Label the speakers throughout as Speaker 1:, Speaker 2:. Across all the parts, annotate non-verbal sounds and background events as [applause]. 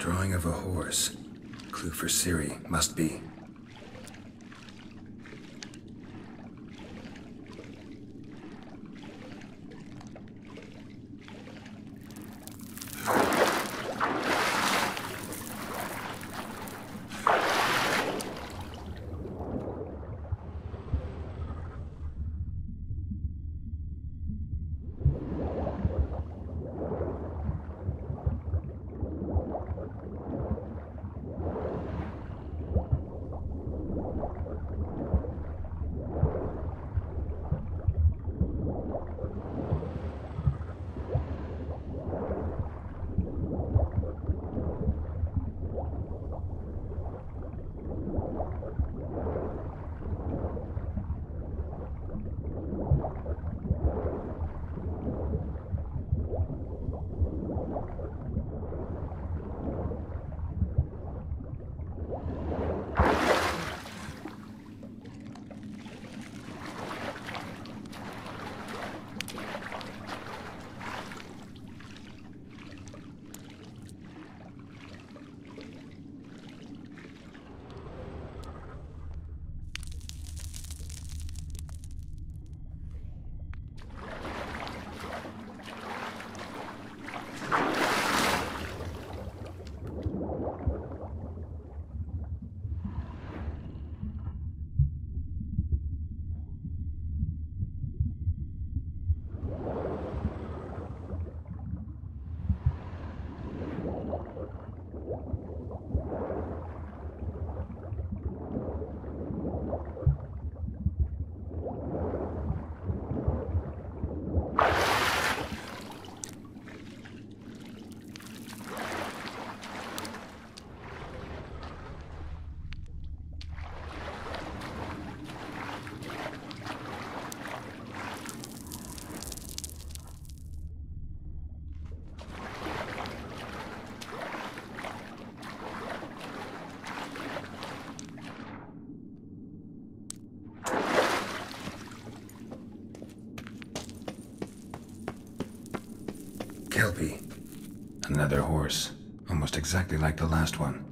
Speaker 1: Drawing of a horse. Clue for Ciri, must be. Kelpie. Another horse. Almost exactly like the last one.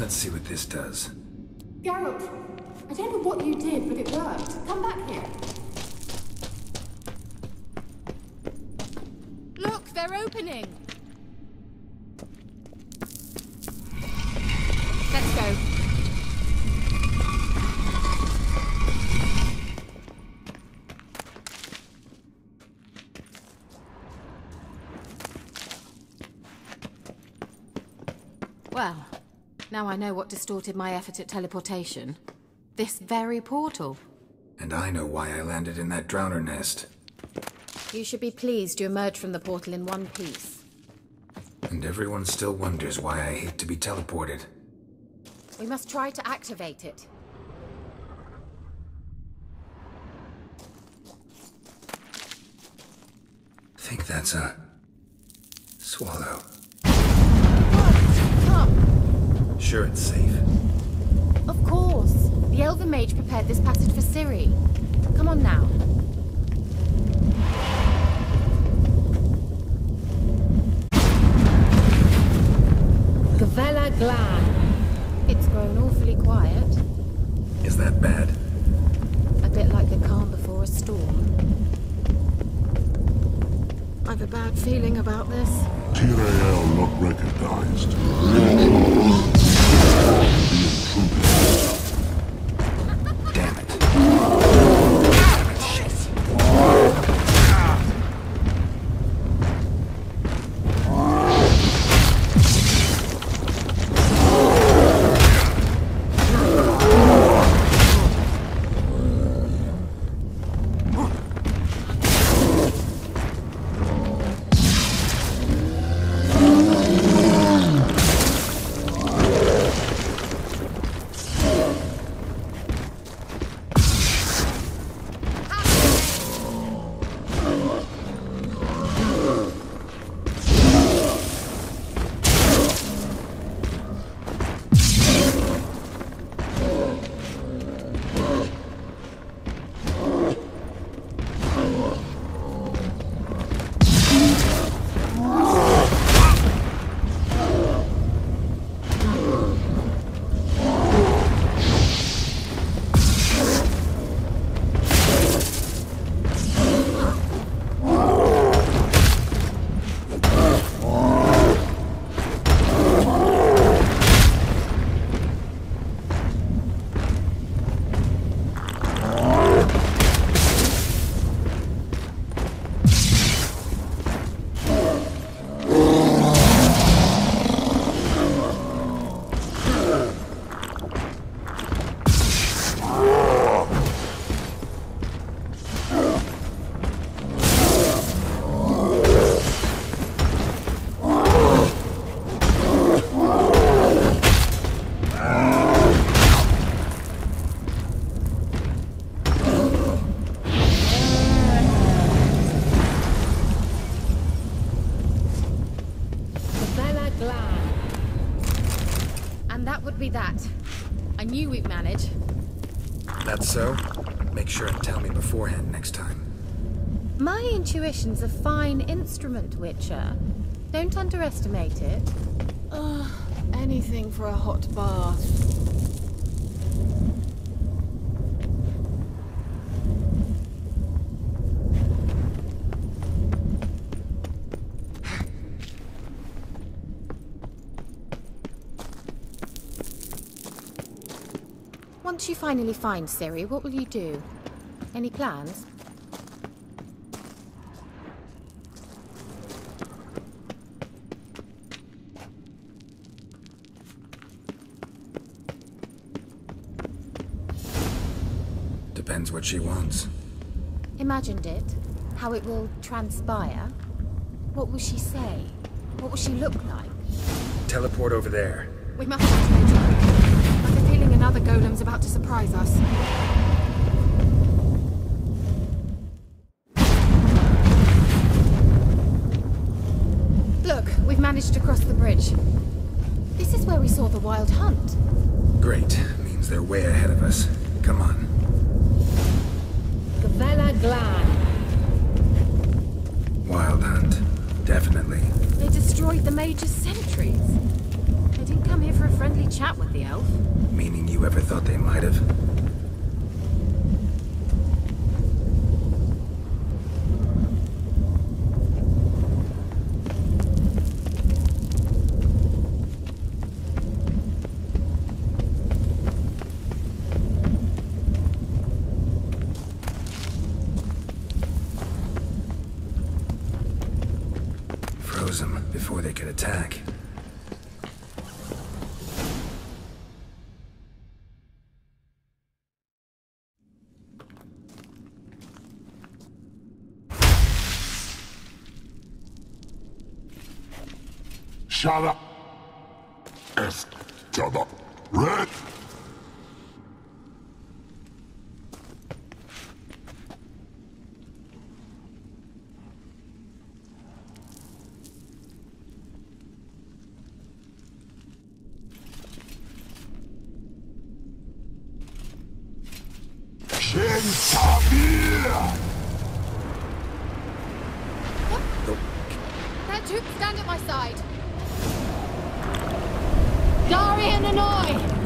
Speaker 1: Let's see what this does.
Speaker 2: Geralt, I don't know what you did, but it worked. Come back here.
Speaker 3: Look, they're opening. Know what distorted my effort at teleportation. This very portal.
Speaker 1: And I know why I landed in that drowner nest.
Speaker 3: You should be pleased you emerged from the portal in one piece.
Speaker 1: And everyone still wonders why I hate to be teleported.
Speaker 3: We must try to activate it.
Speaker 1: Think that's a... swallow.
Speaker 3: Come!
Speaker 1: Sure it's safe.
Speaker 3: Of course. The Elven Mage prepared this passage for Ciri. Come on now.
Speaker 2: Gavella Glan.
Speaker 3: It's grown awfully quiet.
Speaker 1: Is that bad?
Speaker 3: A bit like the calm before a storm. I've a bad feeling about this.
Speaker 4: Tyrael not recognized.
Speaker 3: Intruder. And that would be that. I knew we'd manage.
Speaker 1: That's so? Make sure and tell me beforehand next time.
Speaker 3: My intuition's a fine instrument, Witcher. Don't underestimate it.
Speaker 2: Ugh, anything for a hot bath.
Speaker 3: Once you finally find Ciri, what will you do? Any plans?
Speaker 1: Depends what she wants.
Speaker 3: Imagined it? How it will transpire? What will she say? What will she look like?
Speaker 1: Teleport over there.
Speaker 2: We must another golem's about to surprise us.
Speaker 3: Look, we've managed to cross the bridge. This is where we saw the wild hunt.
Speaker 1: Great. Means they're way ahead of us. Come on.
Speaker 3: Gavella Glan.
Speaker 1: Wild hunt. Definitely.
Speaker 3: They destroyed the Major's sentries. Didn't come here for a friendly chat with the elf.
Speaker 1: Meaning you ever thought they might have? Froze them before they could attack.
Speaker 4: Shut up! Est to the red! Shintabir!
Speaker 3: That troop stand at my side. Darian and I!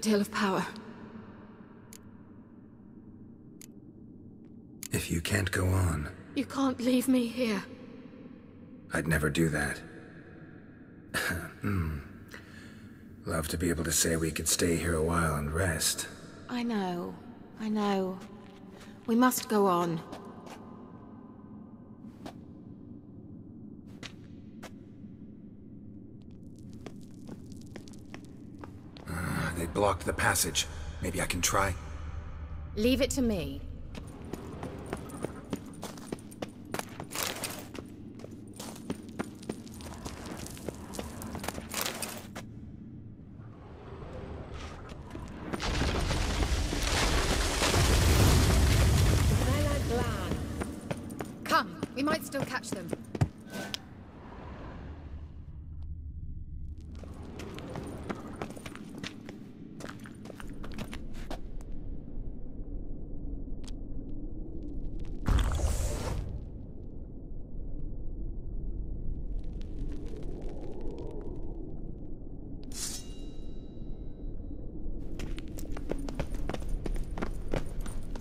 Speaker 3: Great deal of power.
Speaker 1: If you can't go on,
Speaker 3: You can't leave me here.
Speaker 1: I'd never do that. [laughs] hmm. Love to be able to say we could stay here a while and rest.
Speaker 3: I know. I know. We must go on.
Speaker 1: They blocked the passage. Maybe I can try?
Speaker 3: Leave it to me. Come, we might still catch them.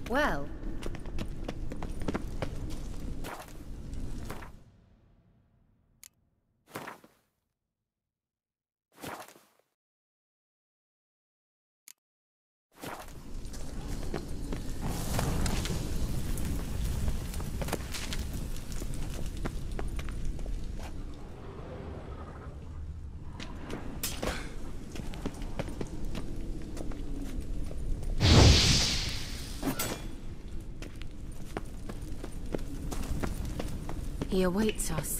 Speaker 3: Well, he awaits us.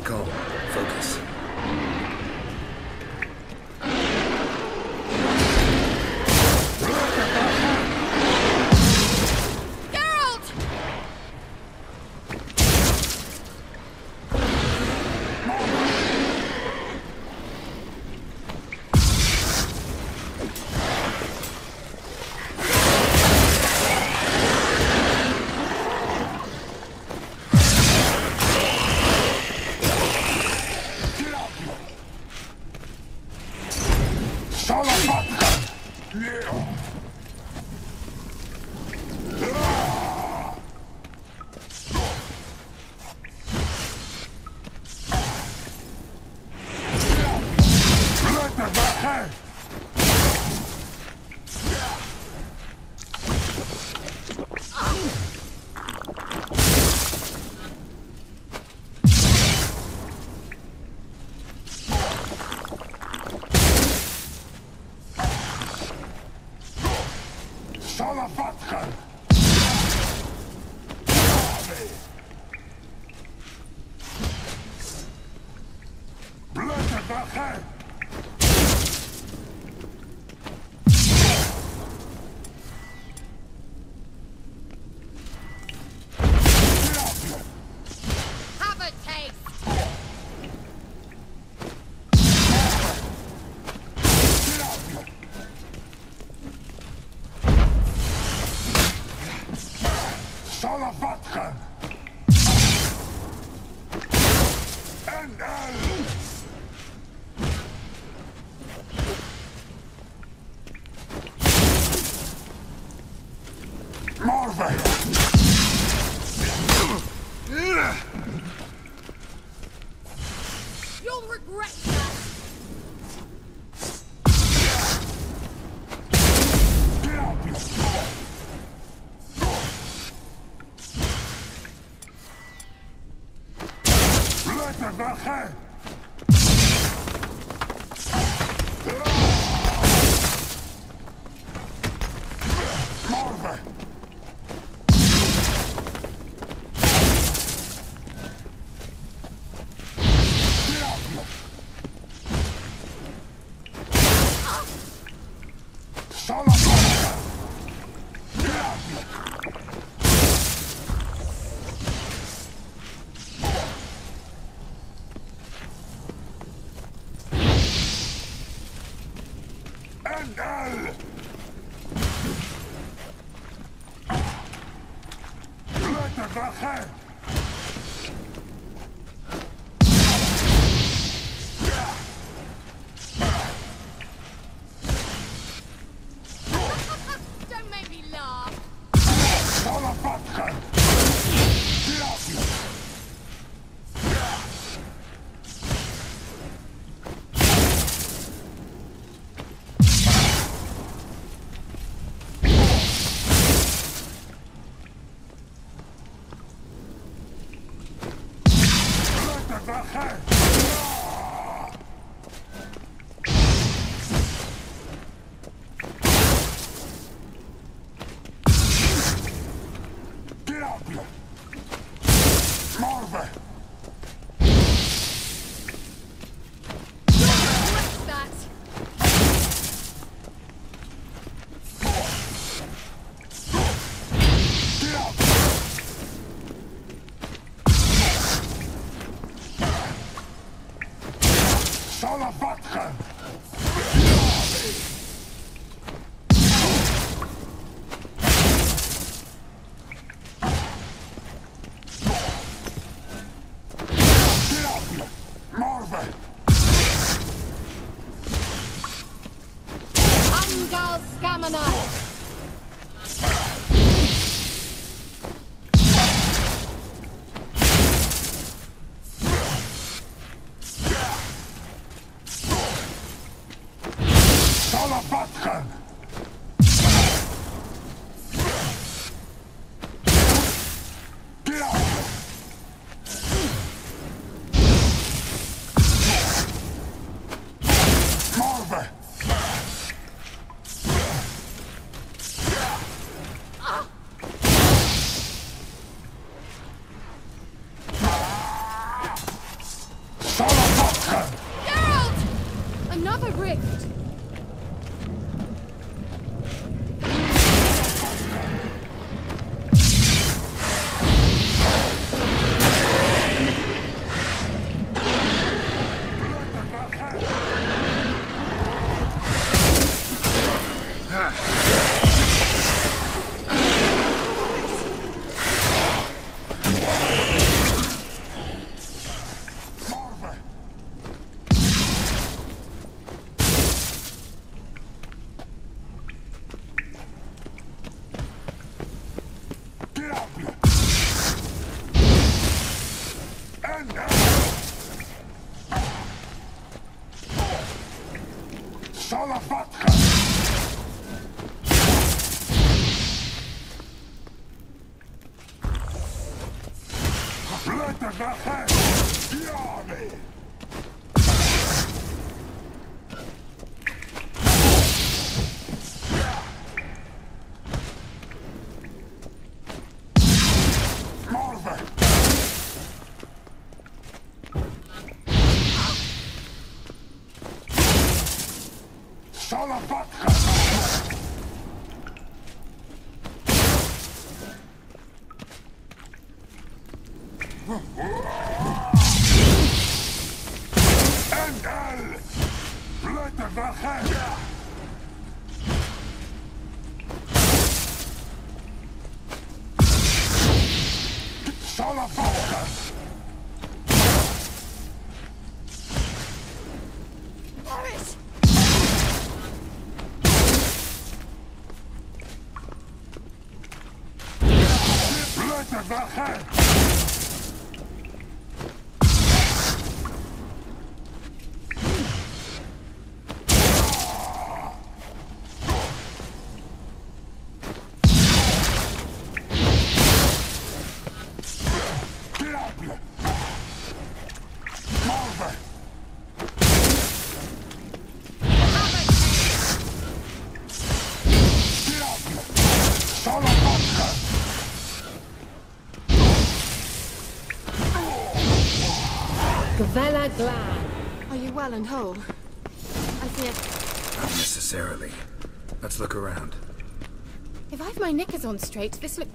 Speaker 1: Stay calm.
Speaker 3: NL! Blätter
Speaker 5: Gvella Glad.
Speaker 3: Are you well and whole? I fear...
Speaker 1: Not necessarily. Let's look around.
Speaker 3: If I've my knickers on straight, this look...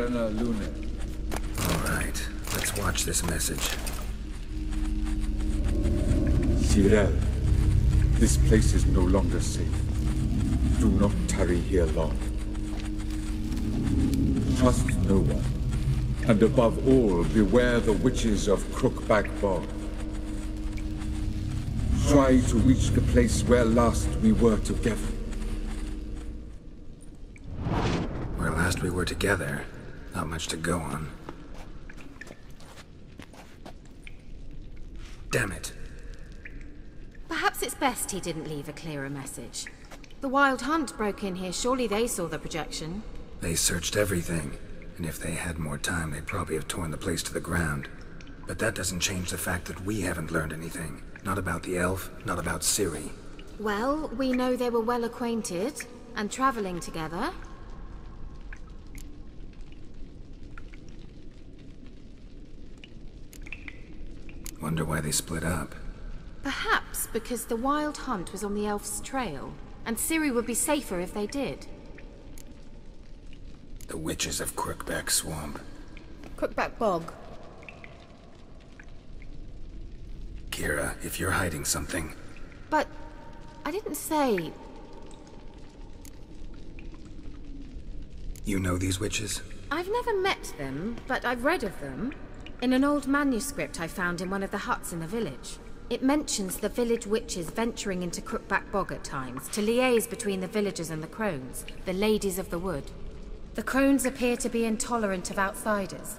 Speaker 6: Larena Lune.
Speaker 1: All right, let's watch this message.
Speaker 6: Zireael, this place is no longer safe. Do not tarry here long. Trust no one. And above all, beware the witches of Crookback Bog. Try to reach the place where last we were together.
Speaker 1: Where last we were together, not much to go on. Damn it.
Speaker 3: Perhaps it's best he didn't leave a clearer message. The Wild Hunt broke in here. Surely they saw the projection.
Speaker 1: They searched everything, and if they had more time, they'd probably have torn the place to the ground. But that doesn't change the fact that we haven't learned anything. Not about the elf, not about Ciri.
Speaker 3: Well, we know they were well acquainted and traveling together.
Speaker 1: Wonder why they split up.
Speaker 3: Perhaps because the Wild Hunt was on the elf's trail, and Ciri would be safer if they did.
Speaker 1: The witches of Crookback Swamp.
Speaker 5: Crookback Bog.
Speaker 1: Keira, if you're hiding something,
Speaker 3: But I didn't say.
Speaker 1: you know these witches?
Speaker 3: I've never met them, but I've read of them. In an old manuscript I found in one of the huts in the village. It mentions the village witches venturing into Crookback Bog at times to liaise between the villagers and the crones, the ladies of the wood. The crones appear to be intolerant of outsiders,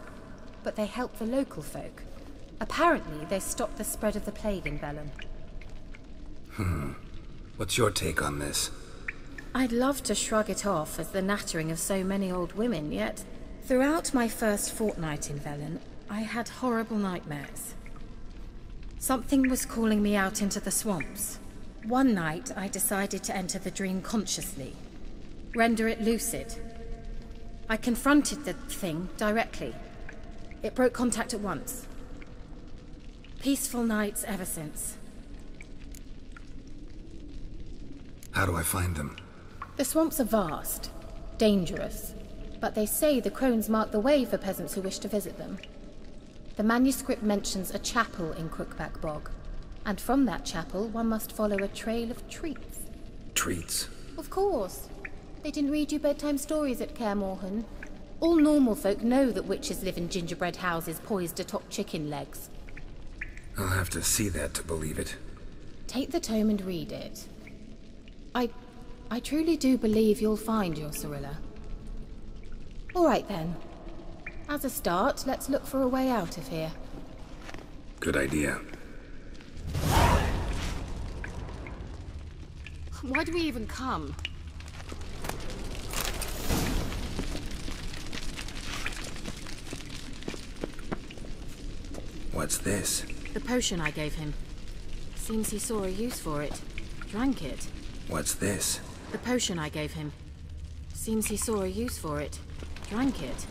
Speaker 3: but they help the local folk. Apparently, they stop the spread of the plague in Velen. Hmm.
Speaker 1: What's your take on this?
Speaker 3: I'd love to shrug it off as the nattering of so many old women, yet throughout my first fortnight in Velen, I had horrible nightmares. Something was calling me out into the swamps. One night, I decided to enter the dream consciously, render it lucid. I confronted the thing directly. It broke contact at once. Peaceful nights ever since.
Speaker 1: How do I find them?
Speaker 3: The swamps are vast, dangerous, but they say the crones mark the way for peasants who wish to visit them. The manuscript mentions a chapel in Crookback Bog, and from that chapel one must follow a trail of treats.
Speaker 1: Treats.
Speaker 3: Of course. They didn't read you bedtime stories at Kaer Morhen. All normal folk know that witches live in gingerbread houses poised atop chicken legs.
Speaker 1: I'll have to see that to believe it.
Speaker 3: Take the tome and read it. I. I truly do believe you'll find your Cirilla. All right then. As a start, let's look for a way out of here.
Speaker 1: Good idea.
Speaker 5: Why do we even come?
Speaker 1: What's this?
Speaker 3: The potion I gave him. Seems he saw a use for it. Drank it.
Speaker 1: What's this?
Speaker 3: The potion I gave him. Seems he saw a use for it. Drank it.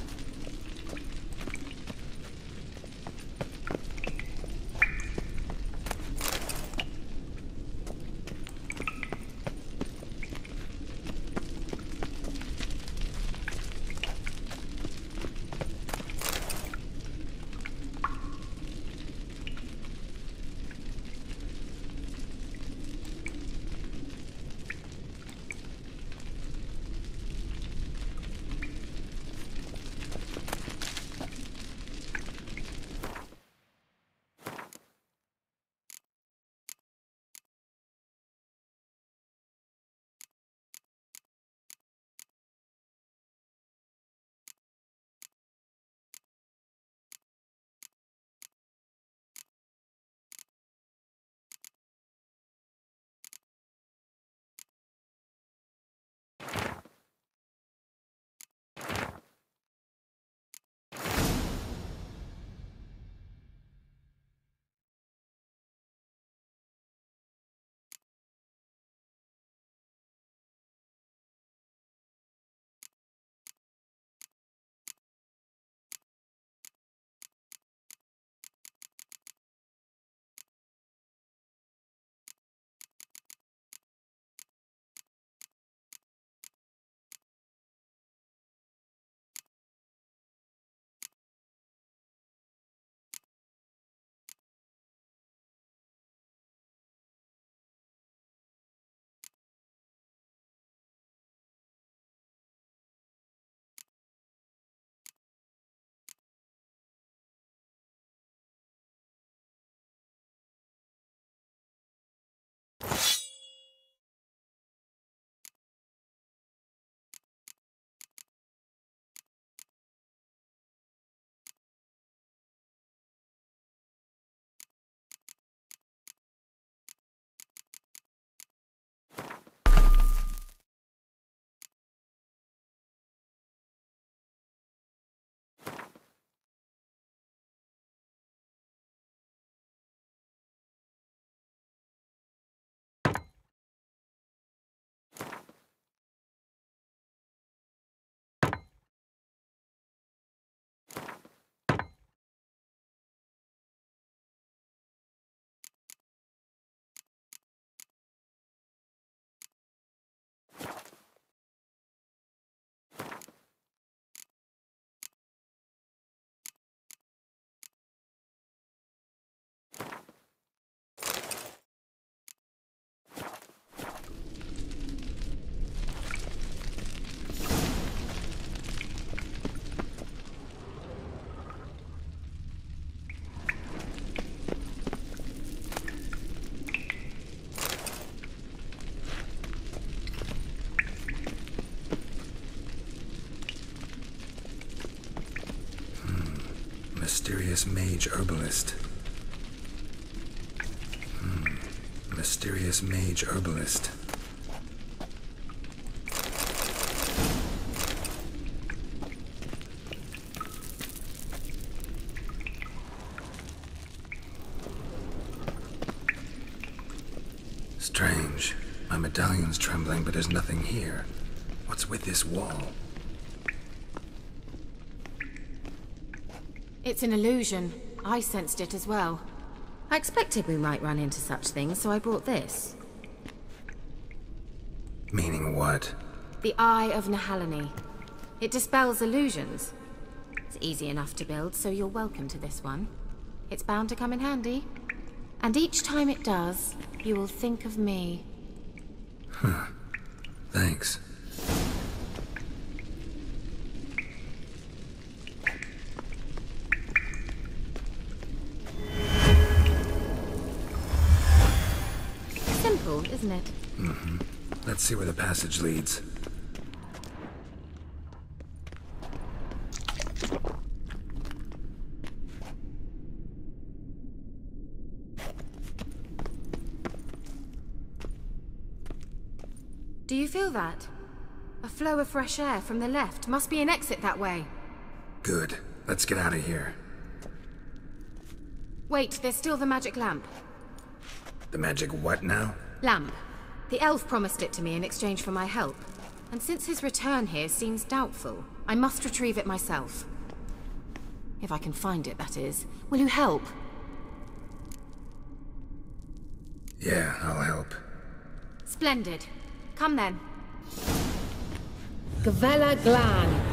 Speaker 1: Mysterious mage herbalist. Hmm. Mysterious mage herbalist. Strange. My medallion's trembling, but there's nothing here. What's with this wall?
Speaker 3: It's an illusion. I sensed it as well. I expected we might run into such things, so I brought this.
Speaker 1: Meaning what?
Speaker 3: The Eye of Nehaleni. It dispels illusions. It's easy enough to build, so you're welcome to this one. It's bound to come in handy. And each time it does, you will think of me.
Speaker 1: Thanks. see where the passage leads.
Speaker 3: Do you feel that? A flow of fresh air from the left. Must be an exit that way.
Speaker 1: Good. Let's get out of here.
Speaker 3: Wait, there's still the magic lamp.
Speaker 1: The magic what now?
Speaker 3: Lamp. The elf promised it to me in exchange for my help. And since his return here seems doubtful, I must retrieve it myself. If I can find it, that is. Will you help?
Speaker 1: Yeah, I'll help.
Speaker 3: Splendid. Come then.
Speaker 7: Gavella Glan.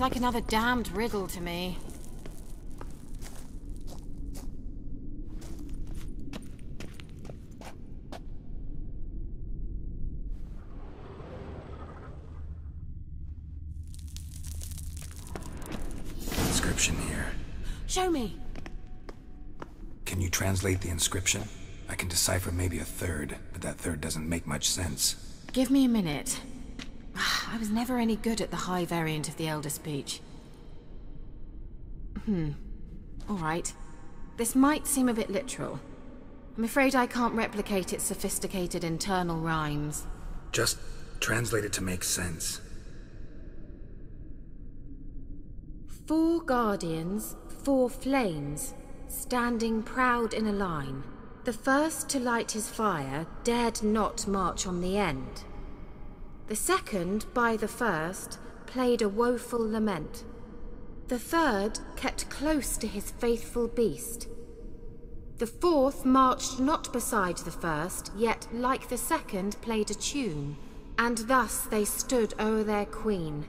Speaker 3: Looks like another damned riddle to me.
Speaker 1: Inscription here.
Speaker 3: Show me.
Speaker 1: Can you translate the inscription? I can decipher maybe a third, but that third doesn't make much sense.
Speaker 3: Give me a minute. I was never any good at the high variant of the Elder Speech. Hmm. Alright. This might seem a bit literal. I'm afraid I can't replicate its sophisticated internal rhymes.
Speaker 1: Just translate it to make sense.
Speaker 3: Four guardians, four flames, standing proud in a line. The first to light his fire dared not march on the end. The second, by the first, played a woeful lament. The third kept close to his faithful beast. The fourth marched not beside the first, yet, like the second, played a tune. And thus they stood o'er their queen,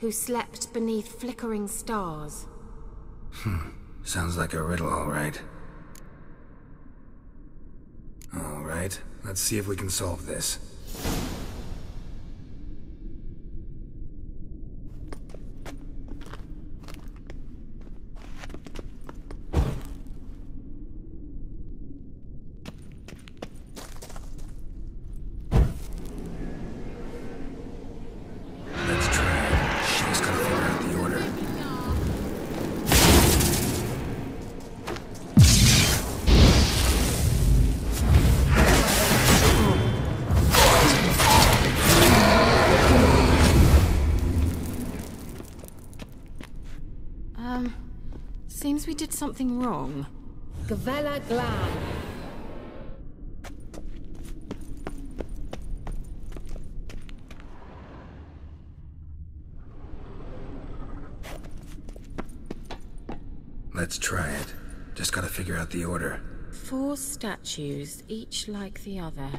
Speaker 3: who slept beneath flickering stars. Hmm.
Speaker 1: Sounds like a riddle, all right. All right, let's see if we can solve this.
Speaker 3: Did something.
Speaker 7: Gavella Glan.
Speaker 1: Let's try it. Just gotta figure out the order.
Speaker 3: Four statues, each like the other.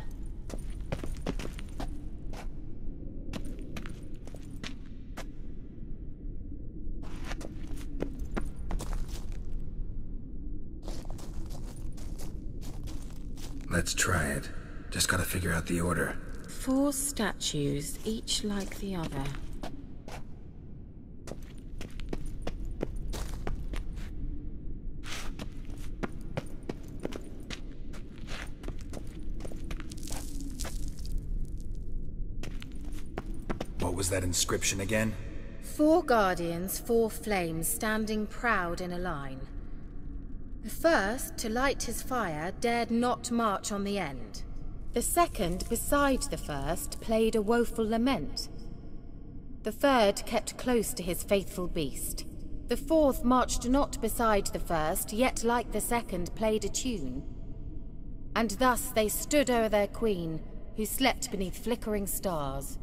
Speaker 1: Let's try it. Just gotta figure out the order.
Speaker 3: Four statues, each like the other.
Speaker 1: What was that inscription again?
Speaker 7: Four guardians, four flames, standing proud in a line. The first, to light his fire, dared not march on the end. The second, beside the first, played a woeful lament. The third kept close to his faithful beast. The fourth marched not beside the first, yet like the second played a tune. And thus they stood o'er their queen, who slept beneath flickering stars.